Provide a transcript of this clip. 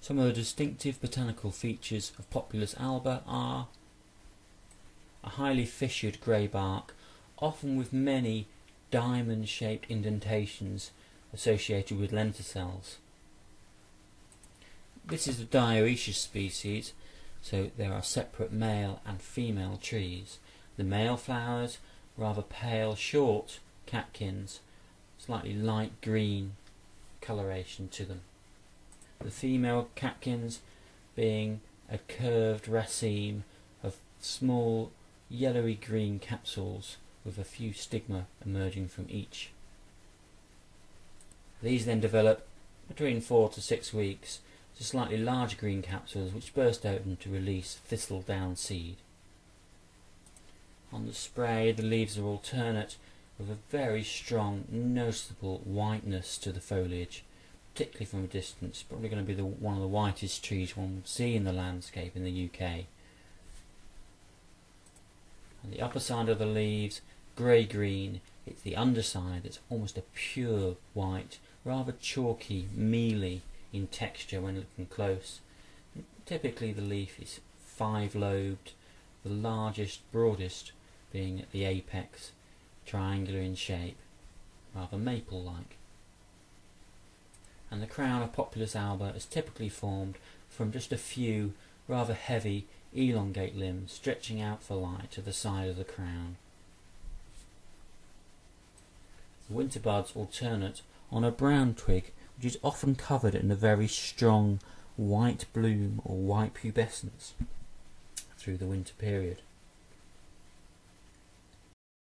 Some of the distinctive botanical features of Populus alba are a highly fissured grey bark, often with many diamond-shaped indentations associated with lenticels. This is a dioecious species, so there are separate male and female trees. The male flowers rather pale, short catkins, slightly light green coloration to them. The female catkins being a curved raceme of small yellowy green capsules with a few stigma emerging from each. These then develop between four to six weeks to slightly larger green capsules which burst open to release thistle down seed. On the spray the leaves are alternate with a very strong noticeable whiteness to the foliage particularly from a distance probably going to be the, one of the whitest trees one would see in the landscape in the UK. On the upper side of the leaves grey-green it's the underside that's almost a pure white rather chalky, mealy in texture when looking close. Typically the leaf is five-lobed, the largest, broadest being at the apex, triangular in shape, rather maple-like. And the crown of Populus alba is typically formed from just a few rather heavy elongate limbs stretching out for light to the side of the crown. The winter buds alternate on a brown twig which is often covered in a very strong white bloom or white pubescence through the winter period.